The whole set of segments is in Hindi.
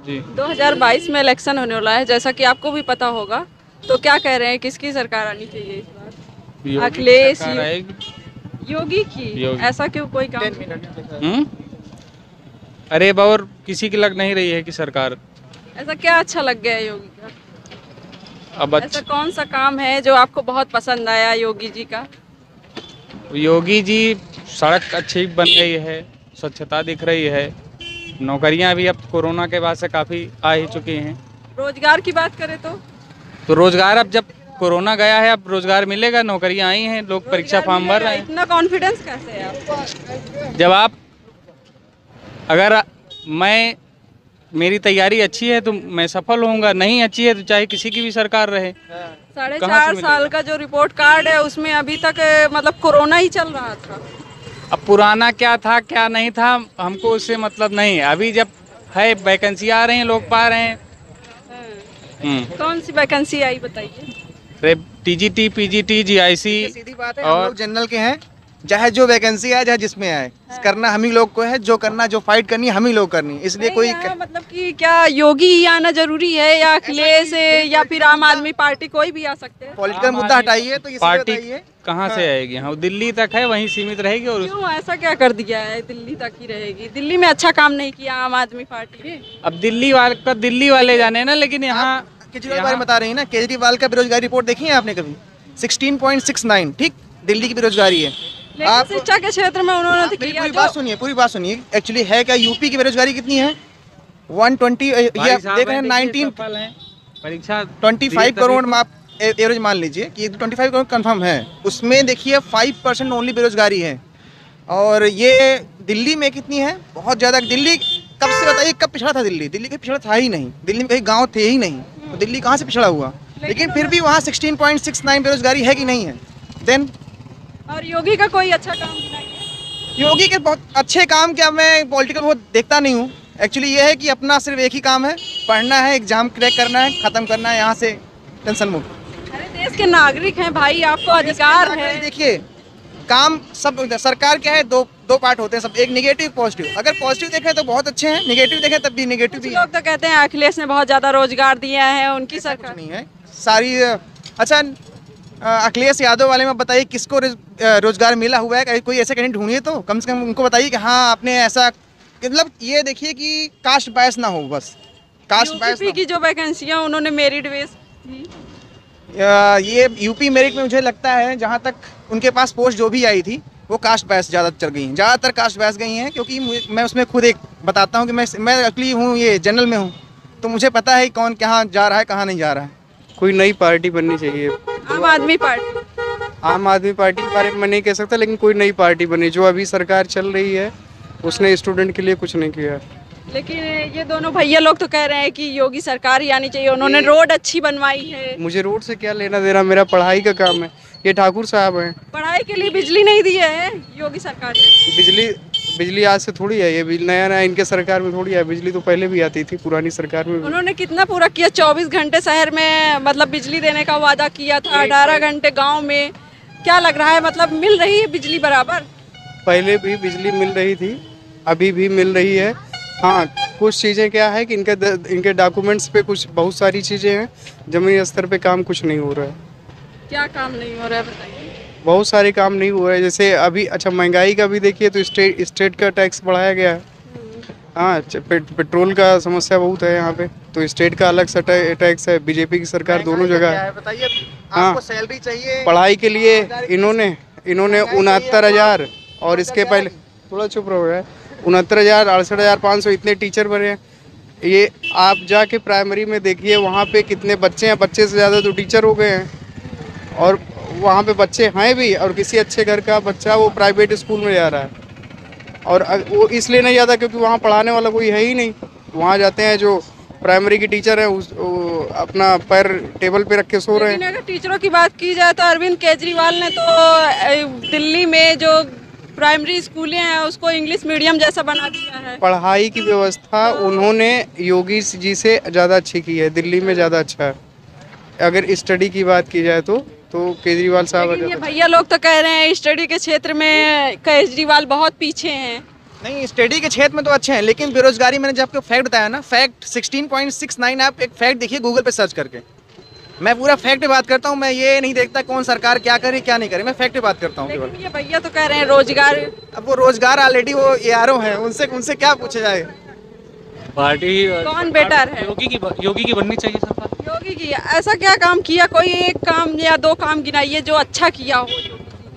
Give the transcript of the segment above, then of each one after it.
जी। 2022 में इलेक्शन होने वाला है जैसा कि आपको भी पता होगा। तो क्या कह रहे हैं किसकी सरकार आनी चाहिए इस बार? अखिलेश योगी की? योगी। ऐसा क्यों कोई काम हम्म? अरे अब और किसी की लग नहीं रही है कि सरकार। ऐसा क्या अच्छा लग गया है योगी का? अब ऐसा अच्छा कौन सा काम है जो आपको बहुत पसंद आया योगी जी का? योगी जी सड़क अच्छी बन गई है स्वच्छता दिख रही है। नौकरियाँ भी अब कोरोना के बाद से काफ़ी आ ही चुकी हैं। रोज़गार की बात करें तो? तो रोज़गार अब जब कोरोना गया है अब रोज़गार मिलेगा नौकरियाँ आई हैं लोग परीक्षा फॉर्म भर रहे हैं। इतना कॉन्फिडेंस कैसे है आपको? जब आप अगर मैं मेरी तैयारी अच्छी है तो मैं सफल होऊँगा नहीं अच्छी है तो चाहे किसी की भी सरकार रहे साढ़े चार साल का जो रिपोर्ट कार्ड है उसमें अभी तक मतलब कोरोना ही चल रहा था। अब पुराना क्या था क्या नहीं था हमको उससे मतलब नहीं है। अभी जब है वैकेंसी आ रही हैं लोग पा रहे हैं। हम्म। कौन सी वैकेंसी आई बताइए। टीजीटी पीजीटी जीआईसी सीधी बात है सी और जनरल के हैं। चाहे जो वैकेंसी आए चाहे जिसमें आए। करना हम ही लोग को है जो करना जो फाइट करनी हम ही लोग करनी। इसलिए कोई यहाँ मतलब कि क्या योगी ही आना ज़रूरी है या अखिलेश या फिर आम आदमी पार्टी कोई भी आ सकते हैं। पॉलिटिकल मुद्दा हटाइए तो ये पार्टी कहाँ से आएगी? हाँ दिल्ली तक है वहीं सीमित रहेगी और क्यों ऐसा क्या कर दिया है? दिल्ली तक ही रहेगी। दिल्ली में अच्छा काम नहीं किया आम आदमी पार्टी ने। अब दिल्ली वाले का दिल्ली वाले जाने ना लेकिन यहाँ केजरीवाल के बारे में बता रही है ना केजरीवाल का बेरोजगारी रिपोर्ट देखी है आपने कभी? 16.69 ठीक? दिल्ली की बेरोजगारी है। आप शिक्षा के क्षेत्र में उन्होंने तो किया पूरी बात सुनिए पूरी बात सुनिए। एक्चुअली है क्या यूपी की बेरोजगारी कितनी है? 120 ये भाई आप साहब देख रहे हैं देखिए, 19 सफल हैं। परीक्षा 25 तभी करोड़ तो- आप एवरेज मान लीजिए कि 25 करोड़ कंफर्म है। उसमें देखिए 5 परसेंट ओनली बेरोजगारी है। और ये दिल्ली में कितनी है? बहुत ज़्यादा। दिल्ली कब से बताइए कब पिछड़ा था दिल्ली? दिल्ली कहीं पिछड़ा था ही नहीं। दिल्ली में कहीं गाँव थे ही नहीं। तो दिल्ली कहाँ से पिछड़ा हुआ? लेकिन फिर भी वहाँ 16.69 बेरोजगारी है कि नहीं है? देन और योगी का कोई अच्छा काम योगी के बहुत अच्छे काम क्या मैं पॉलिटिकल वो देखता नहीं हूँ। एक्चुअली ये है कि अपना सिर्फ़ एक ही काम है पढ़ना है एग्ज़ाम क्रैक करना है ख़त्म करना है यहाँ से टेंशन मुक्त। अरे देश के नागरिक हैं भाई आपको अधिकार है। देखिए काम सब सरकार क्या है दो दो पार्ट होते हैं सब एक निगेटिव पॉजिटिव अगर पॉजिटिव देखें तो बहुत अच्छे हैं निगेटिव देखें तब भी निगेटिव भी लोग तो कहते हैं अखिलेश ने बहुत ज़्यादा रोज़गार दिया है उनकी सरकार नहीं है। सारी अच्छा अखिलेश यादव वाले में बताइए किसको रोज़गार मिला हुआ है? कहीं कोई ऐसे कैंडिडेट ढूंढिए तो कम से कम उनको बताइए कि हाँ आपने ऐसा मतलब ये देखिए कि कास्ट बायस ना हो बस। कास्ट बायस की जो वैकेंसियाँ उन्होंने मेरिट बेस ये यूपी मेरिट में मुझे लगता है जहाँ तक उनके पास पोस्ट जो भी आई थी वो कास्ट बैस ज़्यादा चल गई हैं। ज़्यादातर कास्ट बैस गई हैं क्योंकि मैं उसमें खुद एक बताता हूँ कि मैं मैं एक्चुअली हूँ ये जनरल में हूँ। तो मुझे पता है कौन कहाँ जा रहा है कहाँ नहीं जा रहा है। कोई नई पार्टी बननी चाहिए। आम आदमी पार्टी। आम आदमी पार्टी के बारे में मैं नहीं कह सकता लेकिन कोई नई पार्टी बनी जो अभी सरकार चल रही है उसने स्टूडेंट के लिए कुछ नहीं किया। लेकिन ये दोनों भैया लोग तो कह रहे हैं कि योगी सरकार ही आनी चाहिए उन्होंने रोड अच्छी बनवाई है। मुझे रोड से क्या लेना देना मेरा पढ़ाई का काम है। ये ठाकुर साहब हैं। पढ़ाई के लिए बिजली नहीं दी है योगी सरकार ने। बिजली बिजली आज से थोड़ी है ये नया नया इनके सरकार में थोड़ी है बिजली तो पहले भी आती थी पुरानी सरकार में उन्होंने कितना पूरा किया चौबीस घंटे शहर में मतलब बिजली देने का वादा किया था अठारह घंटे गाँव में क्या लग रहा है मतलब मिल रही है बिजली बराबर? पहले भी बिजली मिल रही थी अभी भी मिल रही है। हाँ कुछ चीज़ें क्या है कि इनके द- इनके डॉक्यूमेंट्स पे कुछ बहुत सारी चीज़ें हैं ज़मीनी स्तर पे काम कुछ नहीं हो रहा है। क्या काम नहीं हो रहा है बताइए। बहुत सारे काम नहीं हुए है। जैसे अभी अच्छा महँगाई का भी देखिए तो स्टेट स्टेट का टैक्स बढ़ाया गया है। हाँ पे, पेट्रोल का समस्या बहुत है यहाँ पे। तो स्टेट का अलग सा टैक्स है बीजेपी की सरकार दोनों जगह। है बताइए हाँ। सैलरी चाहिए पढ़ाई के लिए इन्होंने इन्होंने उनहत्तर हज़ार और इसके पहले थोड़ा चुप रहो है उनहत्तर हज़ार अड़सठ हज़ार पाँच सौ इतने टीचर बने हैं। ये आप जाके प्राइमरी में देखिए वहाँ पे कितने बच्चे हैं बच्चे से ज़्यादा तो टीचर हो गए हैं। और वहाँ पे बच्चे हैं भी और किसी अच्छे घर का बच्चा वो प्राइवेट स्कूल में जा रहा है। और वो इसलिए नहीं जाता क्योंकि वहाँ पढ़ाने वाला कोई है ही नहीं। वहाँ जाते हैं जो प्राइमरी की टीचर हैं उस अपना पैर टेबल पे रख के सो रहे हैं। अगर टीचरों की बात की जाए तो अरविंद केजरीवाल ने तो दिल्ली में जो प्राइमरी स्कूलें हैं उसको इंग्लिश मीडियम जैसा बना दिया है। पढ़ाई की व्यवस्था उन्होंने योगी जी से ज़्यादा अच्छी की है दिल्ली में ज़्यादा अच्छा है। अगर स्टडी की बात की जाए तो। तो केजरीवाल साहब भैया लोग तो कह रहे हैं स्टडी के क्षेत्र में केजरीवाल बहुत पीछे हैं। नहीं स्टडी के क्षेत्र में तो अच्छे हैं लेकिन बेरोजगारी मैंने जब आपको फैक्ट बताया ना फैक्ट 16.69 आप एक फैक्ट देखिए गूगल पे सर्च करके। मैं पूरा फैक्ट बात करता हूँ मैं ये नहीं देखता कौन सरकार क्या करे क्या नहीं करे मैं फैक्ट बात करता हूँ। केवल भैया तो कह रहे हैं रोज़गार अब वो रोज़गार ऑलरेडी वो ए हैं उनसे उनसे क्या पूछा जाए? पार्टी कौन बेटर है? योगी की योगी की बननी चाहिए सरकार योगी की ऐसा क्या काम किया? कोई एक काम या दो काम गिनाइए जो अच्छा किया हो।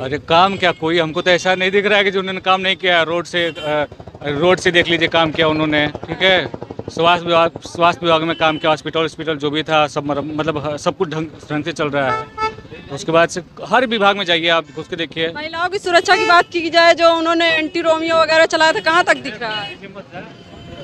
अरे काम क्या कोई हमको तो ऐसा नहीं दिख रहा है कि जो उन्होंने काम नहीं किया रोड से रोड से देख लीजिए काम किया उन्होंने ठीक है? स्वास्थ्य विभाग स्वास्थ्य विभाग में काम किया हॉस्पिटल हॉस्पिटल जो भी था सब मतलब सब कुछ ढंग ढंग से चल रहा है। उसके बाद से हर विभाग में जाइए आप घुस के देखिए। महिलाओं की सुरक्षा की बात की जाए जो उन्होंने एंटी रोमियो वगैरह चलाया था कहाँ तक दिख रहा है?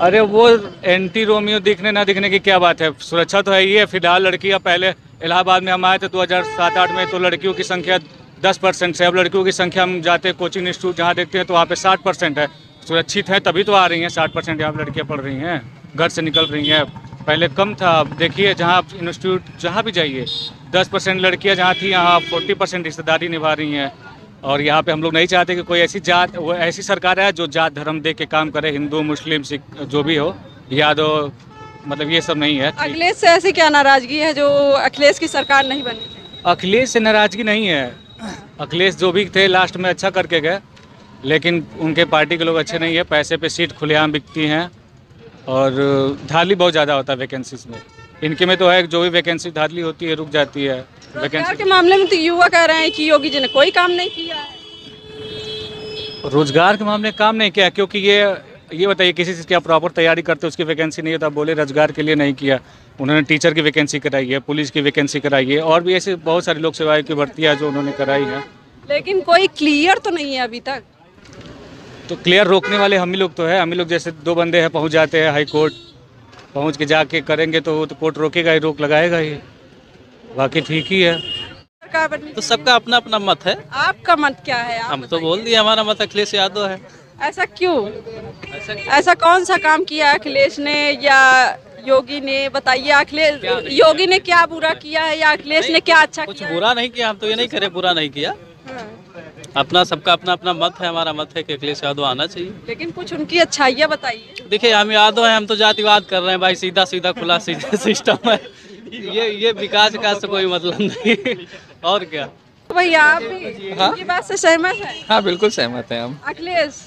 अरे वो एंटी रोमियो दिखने ना दिखने की क्या बात है? सुरक्षा तो है ही है, फ़िलहाल लड़कियाँ पहले इलाहाबाद में हम आए थे 2007-8 में तो लड़कियों की संख्या 10 परसेंट से, अब लड़कियों की संख्या हम जाते हैं कोचिंग इंस्टीट्यूट, जहाँ देखते हैं तो वहाँ पे 60 परसेंट है। सुरक्षित है, तभी तो आ रही हैं 60 परसेंट यहाँ लड़कियाँ पढ़ रही हैं, घर से निकल रही हैं। पहले कम था, अब देखिए जहाँ आप इंस्टीट्यूट जहाँ भी जाइए, दस परसेंट लड़कियाँ जहाँ थी, यहाँ फोर्टी परसेंट रिश्तेदारी निभा रही हैं। और यहाँ पे हम लोग नहीं चाहते कि कोई ऐसी जात वो ऐसी सरकार है जो जात धर्म दे के काम करे हिंदू मुस्लिम सिख जो भी हो। यादव मतलब ये सब नहीं है। अखिलेश से ऐसी क्या नाराज़गी है जो अखिलेश की सरकार नहीं बनी? अखिलेश से नाराज़गी नहीं है। अखिलेश जो भी थे लास्ट में अच्छा करके गए लेकिन उनके पार्टी के लोग अच्छे नहीं है। पैसे पे सीट खुलेआम बिकती हैं और धाली बहुत ज़्यादा होता है वैकेंसीज में। इनके में तो है जो भी वैकेंसी धारली होती है रुक जाती है। रोज़गार के मामले में तो युवा कह रहे हैं कि योगी जी ने कोई काम नहीं किया है। रोज़गार के मामले काम नहीं किया क्योंकि ये ये बताइए किसी चीज़ की आप प्रॉपर तैयारी करते हो उसकी वैकेंसी नहीं है तो आप बोले रोज़गार के लिए नहीं किया। उन्होंने टीचर की वैकेंसी कराई है पुलिस की वैकेंसी कराई है और भी ऐसे बहुत सारी लोक सेवाएँ की भर्तियाँ जो उन्होंने कराई है। लेकिन कोई क्लियर तो नहीं है अभी तक। तो क्लियर रोकने वाले हम ही लोग तो है। हम ही लोग जैसे दो बंदे हैं पहुँच जाते हैं हाई कोर्ट पहुँच के जाके करेंगे तो वो तो कोर्ट रोकेगा ही रोक लगाएगा ही। बाकी ठीक ही है। तो सबका अपना अपना मत है। आपका मत क्या है? आप हम तो बोल दिए हमारा मत अखिलेश यादव है। ऐसा क्यों? ऐसा ऐसा कौन सा काम किया अखिलेश ने या योगी ने? बताइए अखिलेश योगी ने क्या बुरा किया है या अखिलेश ने क्या अच्छा कुछ किया बुरा नहीं किया हम तो ये नहीं करे बुरा नहीं किया। हाँ। अपना सबका अपना अपना मत है हमारा मत है कि अखिलेश यादव आना चाहिए। लेकिन कुछ उनकी अच्छाइयाँ बताइए। देखिए हम यादव हैं हम तो जातिवाद कर रहे हैं भाई सीधा सीधा खुला सीधा सिस्टम है। ये ये विकास का से कोई मतलब नहीं। और क्या? तो भैया आप भी हाँ? इनकी बात से सहमत है? हाँ बिल्कुल सहमत हैं हम। अखिलेश?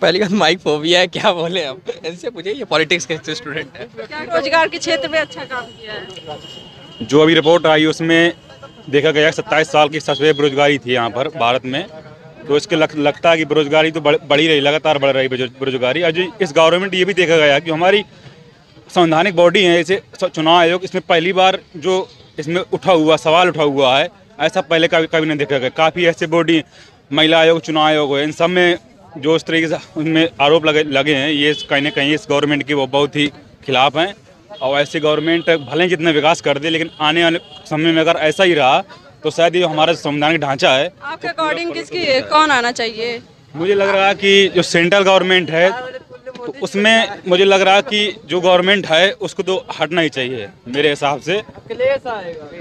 पहली बात माइक फोबिया है क्या बोले हम इनसे पूछे ये पॉलिटिक्स के स्टूडेंट है। क्या रोज़गार के क्षेत्र में अच्छा काम किया है? जो अभी रिपोर्ट आई उसमें देखा गया सत्ताईस साल की सबसे बेरोजगारी थी यहाँ पर भारत में। तो इसके लग, लगता है कि बेरोजगारी तो बढ़ बढ़ी रही लगातार बढ़ रही बेरो- बेरोजगारी। और इस गवर्नमेंट ये भी देखा गया कि हमारी संवैधानिक बॉडी है जैसे स- चुनाव आयोग इसमें पहली बार जो इसमें उठा हुआ सवाल उठा हुआ है ऐसा पहले कभी कभी नहीं देखा गया। काफ़ी ऐसे बॉडी महिला आयोग चुनाव आयोग है इन सब में जो इस तरीके से उनमें आरोप लगे लगे हैं ये कहीं ना कहीं इस गवर्नमेंट के वो बहुत ही खिलाफ हैं। और ऐसी गवर्नमेंट भले ही जितना विकास कर दे लेकिन आने वाले समय में अगर ऐसा ही रहा तो शायद ये हमारा संवैधानिक ढांचा है। आपके अकॉर्डिंग किसकी कौन आना चाहिए? मुझे लग रहा है कि जो सेंट्रल गवर्नमेंट है उसमें मुझे लग रहा कि जो गवर्नमेंट है, उसको तो हटना ही चाहिए, मेरे हिसाब से।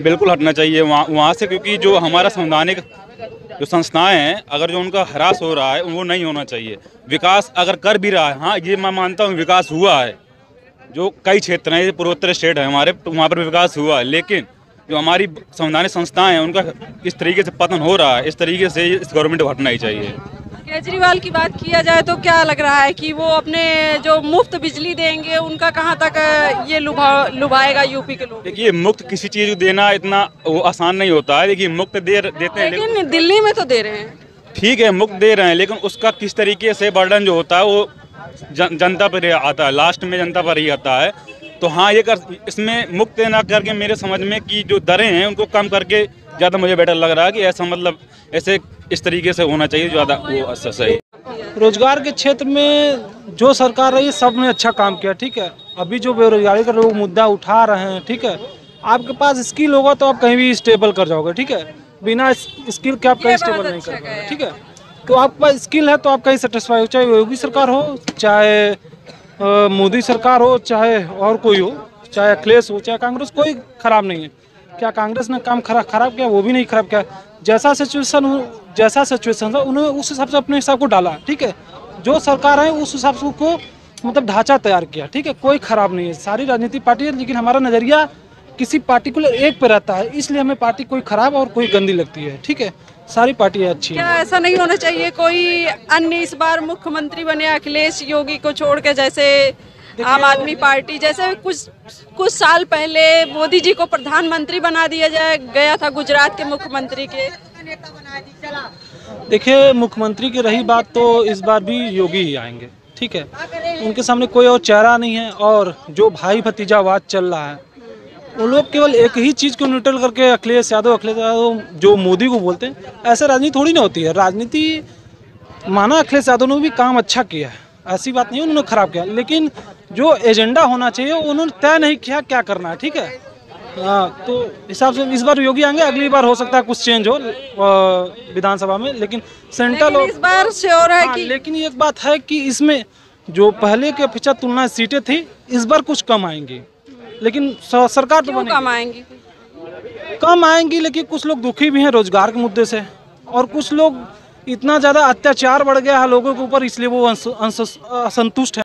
बिल्कुल हटना चाहिए वहाँ वहाँ से, क्योंकि जो हमारा संवैधानिक जो संस्थाएँ हैं, अगर जो उनका हरास हो रहा है, वो नहीं होना चाहिए। विकास अगर कर भी रहा है हाँ ये मैं मानता हूँ विकास हुआ है। जो कई क्षेत्र हैं पूर्वोत्तर स्टेट है हमारे तो वहाँ पर विकास हुआ है। लेकिन जो हमारी संवैधानिक संस्थाएँ हैं, उनका इस तरीके से पतन हो रहा है, इस तरीके से इस गवर्नमेंट को हटना ही चाहिए। केजरीवाल की बात किया जाए तो क्या लग रहा है कि वो अपने जो मुफ़्त बिजली देंगे उनका कहाँ तक ये लुभा लुभाएगा यूपी के लोग? देखिए मुफ़्त किसी चीज़ को देना इतना वो आसान नहीं होता है। देखिए मुफ़्त दे देते हैं लेकिन दिल्ली में तो दे रहे हैं। ठीक है मुफ़्त दे रहे हैं लेकिन उसका किस तरीके से बर्डन जो होता है वो जन, जनता पर आता है। लास्ट में जनता पर ही आता है। तो हाँ ये कर इसमें मुफ़्त ना करके मेरे समझ में कि जो दरें हैं उनको कम करके ज़्यादा मुझे बेटर लग रहा है कि ऐसा मतलब ऐसे इस तरीके से होना चाहिए ज़्यादा वो अच्छा सही। रोज़गार के क्षेत्र में जो सरकार रही है सबने अच्छा काम किया ठीक है। अभी जो बेरोजगारी का लोग मुद्दा उठा रहे हैं ठीक है। आपके पास स्किल होगा तो आप कहीं भी स्टेबल कर जाओगे ठीक है। बिना स्किल के आप कहीं स्टेबल नहीं अच्छा कर पाओगे ठीक है। तो आपके पास स्किल है तो आप कहीं सेटिस्फाई हो चाहे योगी सरकार हो चाहे मोदी सरकार हो चाहे और कोई हो चाहे अखिलेश हो चाहे कांग्रेस कोई खराब नहीं है। क्या कांग्रेस ने काम खराब खराब किया? वो भी नहीं खराब किया। जैसा सिचुएशन जैसा सिचुएशन था, उन्होंने उस हिसाब से अपने हिसाब को डाला, ठीक है? जो सरकार है, उस हिसाब से उसको मतलब ढांचा तैयार किया, ठीक है? कोई खराब नहीं है। सारी राजनीतिक पार्टी है, लेकिन हमारा नज़रिया किसी पार्टिकुलर एक पे रहता है, इसलिए हमें पार्टी कोई खराब और कोई गंदी लगती है, ठीक है? सारी पार्टियाँ अच्छी क्या ऐसा नहीं होना चाहिए? कोई अन्य इस बार मुख्यमंत्री बने, अखिलेश योगी को छोड़ के, जैसे आम आदमी पार्टी जैसे कुछ कुछ साल पहले मोदी जी को प्रधानमंत्री बना दिया जाए गया था गुजरात के मुख्यमंत्री के। देखिए मुख्यमंत्री की रही बात तो इस बार भी योगी ही आएँगे ठीक है? उनके सामने कोई और चेहरा नहीं है और जो भाई भतीजावाद चल रहा है वो लोग केवल एक ही चीज़ को न्यूट्रल करके अखिलेश यादव अखिलेश यादव जो मोदी को बोलते हैं ऐसा राजनीति थोड़ी ना होती है। राजनीति माना अखिलेश यादव ने भी काम अच्छा किया है ऐसी बात नहीं उन्होंने खराब किया लेकिन जो एजेंडा होना चाहिए उन्होंने तय नहीं किया क्या करना है ठीक है? हाँ तो हिसाब से इस बार योगी आएँगे अगली बार हो सकता है कुछ चेंज हो विधानसभा में लेकिन सेंट्रल लेकिन इस बार श्योर है हाँ, कि लेकिन एक बात है कि इसमें जो पहले के अपेक्षा तुलना सीटें थी इस बार कुछ कम आएँगी। लेकिन सरकार तो कम आएँगी? कम आएँगी लेकिन कुछ लोग दुखी भी हैं रोज़गार के मुद्दे से और कुछ लोग इतना ज़्यादा अत्याचार बढ़ गया है लोगों के ऊपर इसलिए वो अंस- अंस- असंतुष्ट है।